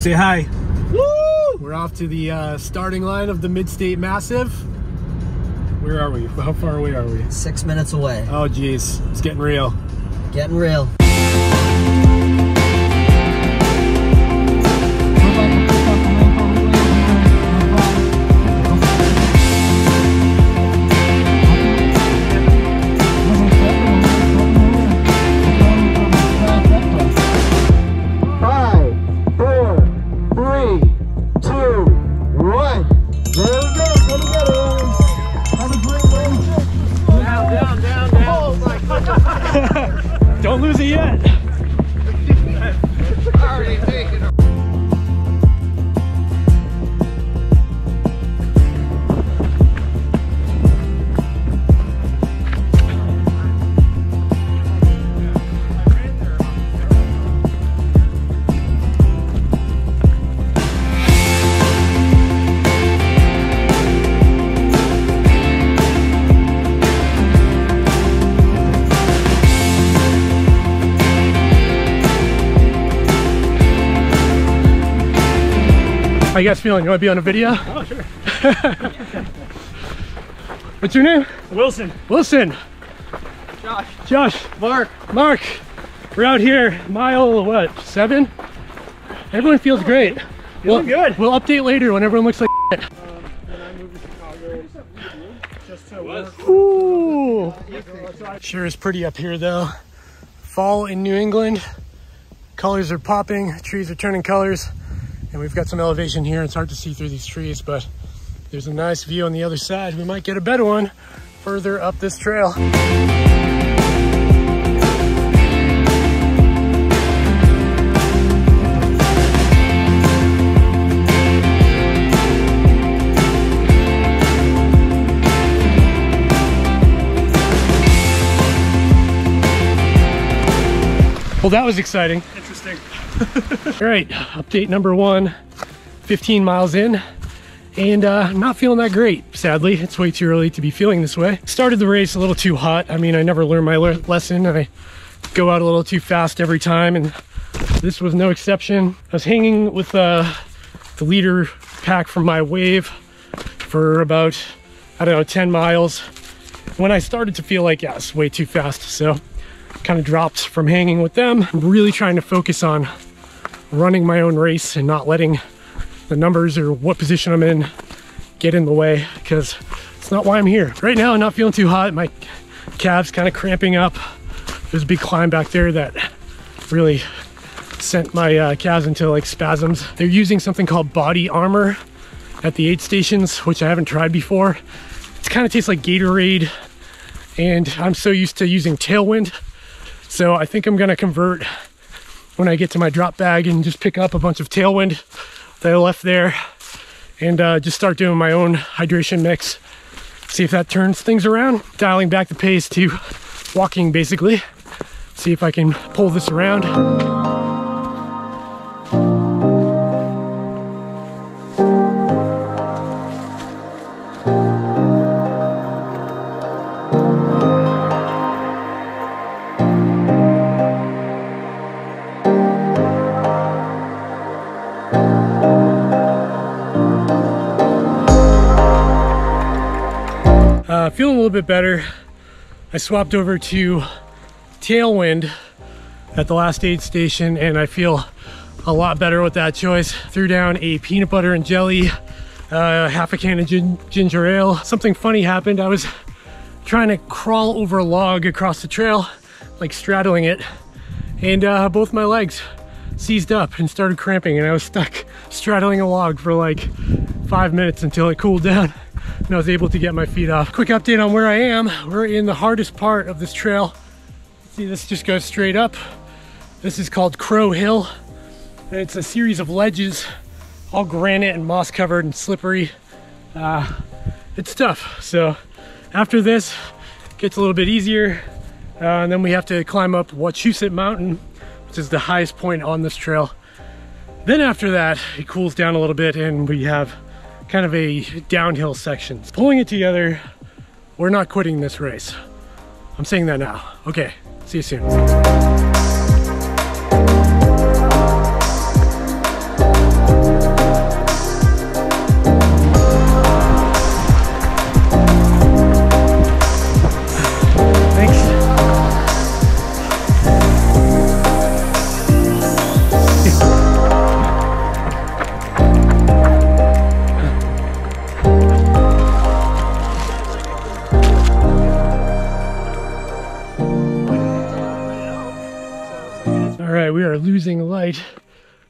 Say hi. Woo! We're off to the uh, starting line of the Mid-State Massive. Where are we? How far away are we? Six minutes away. Oh, geez. It's getting real. Getting real. How you guys feeling? You want to be on a video? Oh, sure. What's your name? Wilson. Wilson. Josh. Josh. Mark. Mark. We're out here, mile what, seven? Everyone feels great. Feeling we'll, good. We'll update later when everyone looks like shit. When I moved to Chicago, just to work. Ooh. Sure is pretty up here though. Fall in New England. Colors are popping, trees are turning colors, and we've got some elevation here. It's hard to see through these trees, but there's a nice view on the other side. We might get a better one further up this trail. Well, that was exciting. Interesting. All right, update number one, 15 miles in, and uh, not feeling that great, sadly. It's way too early to be feeling this way. Started the race a little too hot. I mean, I never learned my le- lesson. I go out a little too fast every time, and this was no exception. I was hanging with uh, the leader pack from my wave for about, I don't know, 10 miles. When I started to feel like, yeah, it's way too fast, so kind of dropped from hanging with them. I'm really trying to focus on running my own race and not letting the numbers or what position I'm in get in the way because it's not why I'm here. Right now, I'm not feeling too hot. My calves kind of cramping up. There's a big climb back there that really sent my uh, calves into like spasms. They're using something called body armor at the aid stations, which I haven't tried before. It kind of tastes like Gatorade, and I'm so used to using Tailwind so I think I'm gonna convert when I get to my drop bag and just pick up a bunch of tailwind that I left there and uh, just start doing my own hydration mix. See if that turns things around. Dialing back the pace to walking basically. See if I can pull this around. Feeling a little bit better. I swapped over to Tailwind at the last aid station and I feel a lot better with that choice. Threw down a peanut butter and jelly, uh, half a can of gin ginger ale. Something funny happened. I was trying to crawl over a log across the trail, like straddling it, and uh, both my legs seized up and started cramping and I was stuck straddling a log for like five minutes until it cooled down and I was able to get my feet off. Quick update on where I am. We're in the hardest part of this trail. See, this just goes straight up. This is called Crow Hill. It's a series of ledges, all granite and moss covered and slippery. Uh, it's tough. So after this, gets a little bit easier. Uh, and then we have to climb up Wachusett Mountain, which is the highest point on this trail. Then after that, it cools down a little bit and we have kind of a downhill section. Pulling it together, we're not quitting this race. I'm saying that now. Okay, see you soon.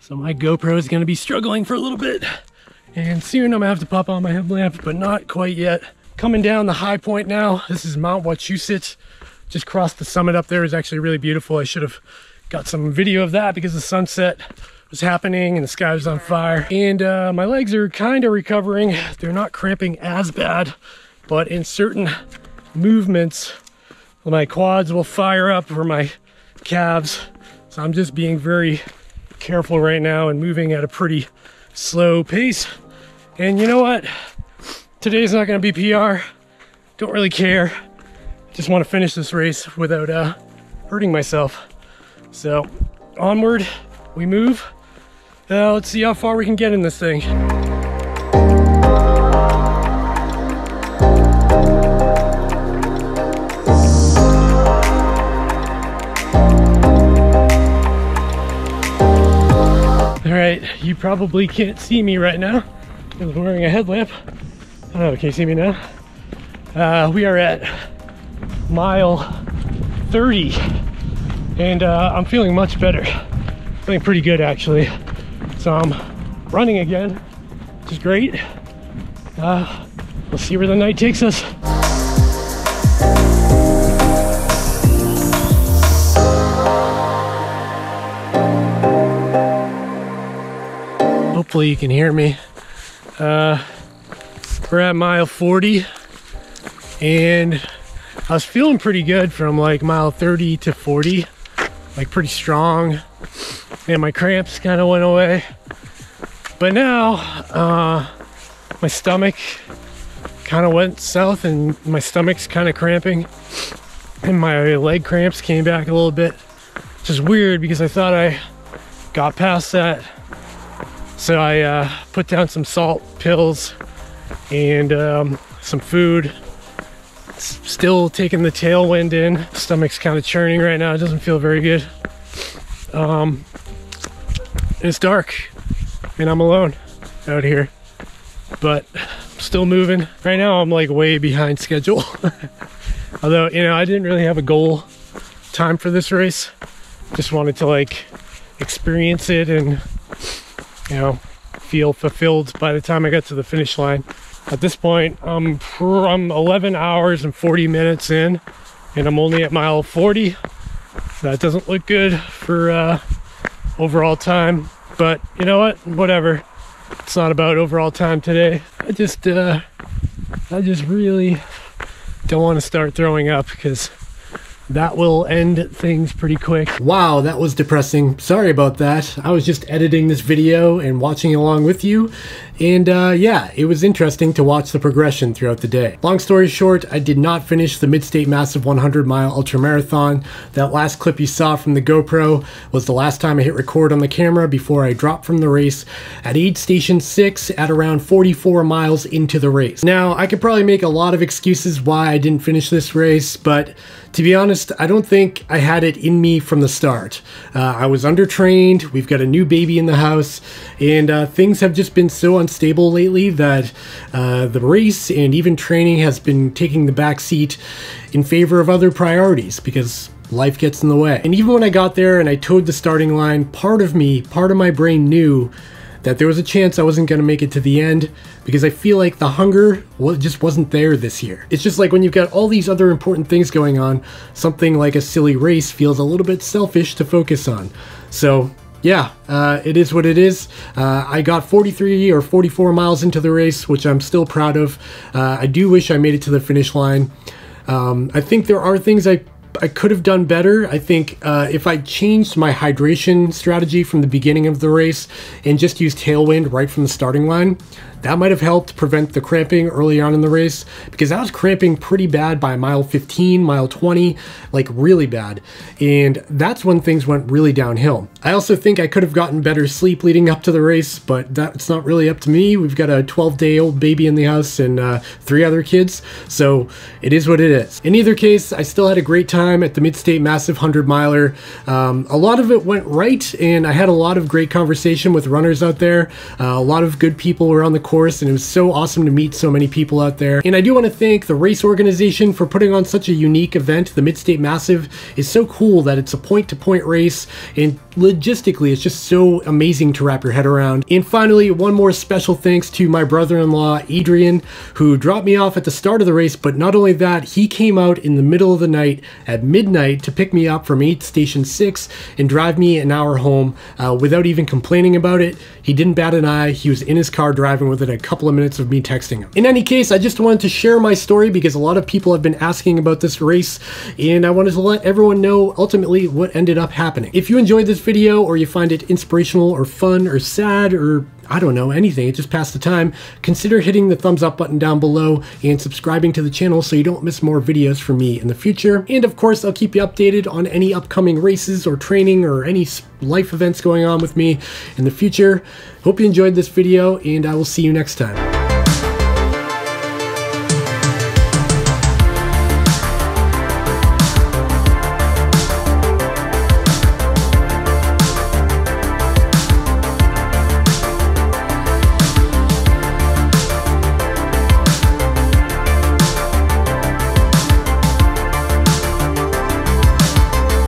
So my GoPro is gonna be struggling for a little bit. And soon I'm gonna have to pop on my headlamp, but not quite yet. Coming down the high point now. This is Mount Wachusett. Just crossed the summit up there. It's actually really beautiful. I should have got some video of that because the sunset was happening and the sky was on fire. And uh, my legs are kind of recovering. They're not cramping as bad, but in certain movements, my quads will fire up or my calves. So I'm just being very careful right now and moving at a pretty slow pace. And you know what? Today's not to be PR. Don't really care. Just want to finish this race without uh, hurting myself. So onward we move. Uh, let's see how far we can get in this thing. You probably can't see me right now. I'm wearing a headlamp. Oh, can you see me now? Uh, we are at mile 30 and uh, I'm feeling much better. Feeling pretty good actually. So I'm running again, which is great. Uh, we'll see where the night takes us. Hopefully you can hear me. Uh, we're at mile 40 and I was feeling pretty good from like mile 30 to 40 like pretty strong. And my cramps kind of went away. But now uh, my stomach kind of went south and my stomach's kind of cramping. And my leg cramps came back a little bit. Which is weird because I thought I got past that so I uh, put down some salt pills and um, some food. Still taking the tailwind in. Stomach's kind of churning right now. It doesn't feel very good. Um, it's dark and I'm alone out here, but I'm still moving. Right now I'm like way behind schedule. Although, you know, I didn't really have a goal time for this race. Just wanted to like experience it and you know, feel fulfilled by the time I got to the finish line. At this point, I'm, I'm 11 hours and 40 minutes in, and I'm only at mile 40. That doesn't look good for uh, overall time, but you know what? Whatever. It's not about overall time today. I just, uh, I just really don't want to start throwing up because that will end things pretty quick. Wow, that was depressing. Sorry about that. I was just editing this video and watching along with you. And uh, yeah, it was interesting to watch the progression throughout the day. Long story short, I did not finish the Midstate Massive 100 mile ultra marathon. That last clip you saw from the GoPro was the last time I hit record on the camera before I dropped from the race at aid station 6 at around 44 miles into the race. Now, I could probably make a lot of excuses why I didn't finish this race, but to be honest, I don't think I had it in me from the start. Uh, I was undertrained, we've got a new baby in the house, and uh, things have just been so unstable lately that uh, the race and even training has been taking the back seat in favor of other priorities because life gets in the way. And even when I got there and I toed the starting line, part of me, part of my brain knew that there was a chance I wasn't going to make it to the end because I feel like the hunger just wasn't there this year. It's just like when you've got all these other important things going on, something like a silly race feels a little bit selfish to focus on. So yeah, uh, it is what it is. Uh, I got 43 or 44 miles into the race, which I'm still proud of. Uh, I do wish I made it to the finish line. Um, I think there are things I I could have done better. I think uh, if I changed my hydration strategy from the beginning of the race and just used Tailwind right from the starting line, that might have helped prevent the cramping early on in the race because I was cramping pretty bad by mile 15, mile 20, like really bad. And that's when things went really downhill. I also think I could have gotten better sleep leading up to the race, but that's not really up to me. We've got a 12 day old baby in the house and uh, three other kids, so it is what it is. In either case, I still had a great time at the Midstate Massive 100 miler. Um, a lot of it went right, and I had a lot of great conversation with runners out there. Uh, a lot of good people were on the course, and it was so awesome to meet so many people out there. And I do want to thank the race organization for putting on such a unique event. The Midstate Massive is so cool that it's a point-to-point -point race, and logistically, it's just so amazing to wrap your head around. And finally, one more special thanks to my brother-in-law, Adrian, who dropped me off at the start of the race, but not only that, he came out in the middle of the night at midnight to pick me up from aid station 6 and drive me an hour home uh, without even complaining about it. He didn't bat an eye. He was in his car driving within a couple of minutes of me texting him. In any case, I just wanted to share my story because a lot of people have been asking about this race and I wanted to let everyone know ultimately what ended up happening. If you enjoyed this video or you find it inspirational or fun or sad or I don't know, anything, it just passed the time, consider hitting the thumbs up button down below and subscribing to the channel so you don't miss more videos from me in the future. And of course, I'll keep you updated on any upcoming races or training or any life events going on with me in the future. Hope you enjoyed this video and I will see you next time.